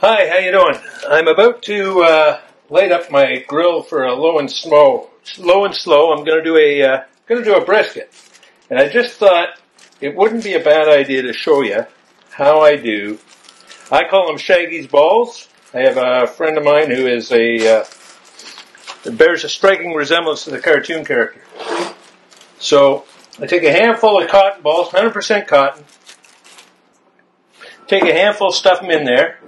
Hi, how you doing? I'm about to uh, light up my grill for a low and slow. Low and slow. I'm going to do a uh, going to do a brisket, and I just thought it wouldn't be a bad idea to show you how I do. I call them Shaggy's balls. I have a friend of mine who is a uh, bears a striking resemblance to the cartoon character. So I take a handful of cotton balls, 100% cotton. Take a handful, stuff them in there.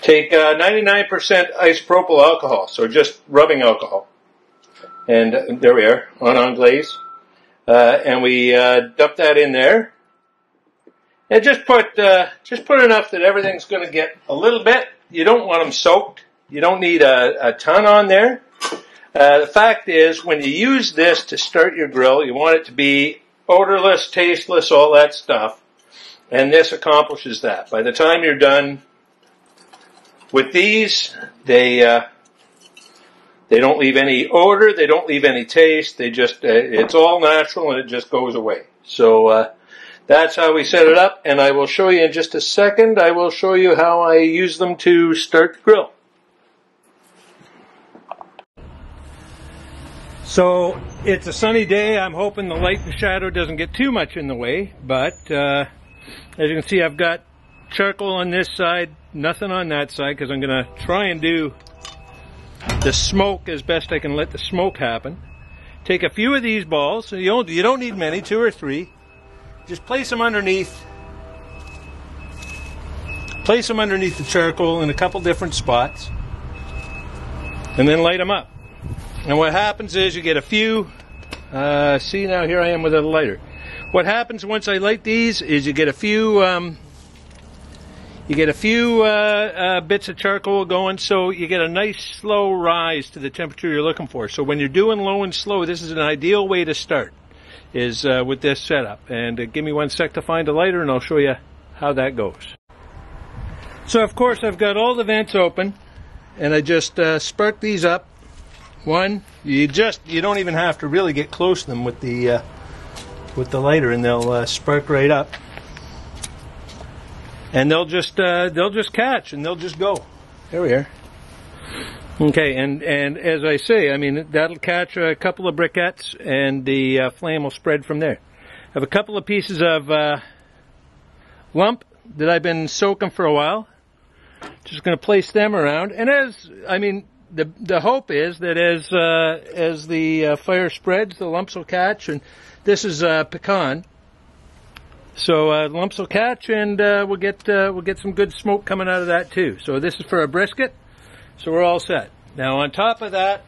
Take uh, 99% isopropyl alcohol, so just rubbing alcohol. And there we are, on Anglaise. Uh, and we uh, dump that in there. And just put uh, just put enough that everything's going to get a little bit. You don't want them soaked. You don't need a, a ton on there. Uh, the fact is, when you use this to start your grill, you want it to be odorless, tasteless, all that stuff. And this accomplishes that. By the time you're done, with these, they uh, they don't leave any odor, they don't leave any taste. They just uh, it's all natural and it just goes away. So uh, that's how we set it up, and I will show you in just a second. I will show you how I use them to start the grill. So it's a sunny day. I'm hoping the light and shadow doesn't get too much in the way, but uh, as you can see, I've got charcoal on this side, nothing on that side because I'm going to try and do the smoke as best I can let the smoke happen. Take a few of these balls, you don't, you don't need many, two or three. Just place them underneath. Place them underneath the charcoal in a couple different spots. And then light them up. And what happens is you get a few, uh, see now here I am with a lighter. What happens once I light these is you get a few um, you get a few uh, uh, bits of charcoal going, so you get a nice slow rise to the temperature you're looking for. So when you're doing low and slow, this is an ideal way to start, is uh, with this setup. And uh, give me one sec to find a lighter, and I'll show you how that goes. So of course I've got all the vents open, and I just uh, spark these up. One, you just you don't even have to really get close to them with the uh, with the lighter, and they'll spark right up and they'll just uh, they'll just catch and they'll just go. There we are. Okay, and and as I say, I mean that'll catch a couple of briquettes, and the uh, flame will spread from there. I have a couple of pieces of uh, lump that I've been soaking for a while. Just going to place them around, and as I mean, the the hope is that as uh, as the uh, fire spreads, the lumps will catch, and this is uh, pecan. So uh, lumps will catch, and uh, we'll get uh, we'll get some good smoke coming out of that too. So this is for a brisket. So we're all set. Now on top of that,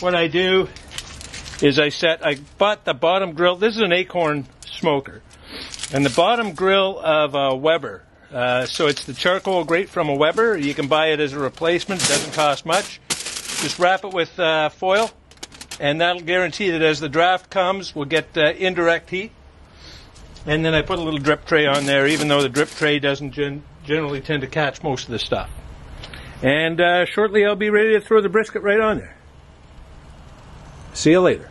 what I do is I set. I bought the bottom grill. This is an Akorn smoker, and the bottom grill of a Weber. Uh, so it's the charcoal grate from a Weber. You can buy it as a replacement. It doesn't cost much. Just wrap it with uh, foil, and that'll guarantee that as the draft comes, we'll get uh, indirect heat and then I put a little drip tray on there, even though the drip tray doesn't gen- generally tend to catch most of the stuff. And uh, shortly I'll be ready to throw the brisket right on there. See you later.